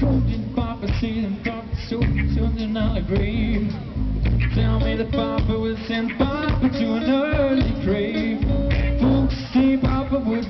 Did Papa see them drop the soap children on grave? Tell me that Papa would send Papa to an early grave. Folks say Papa would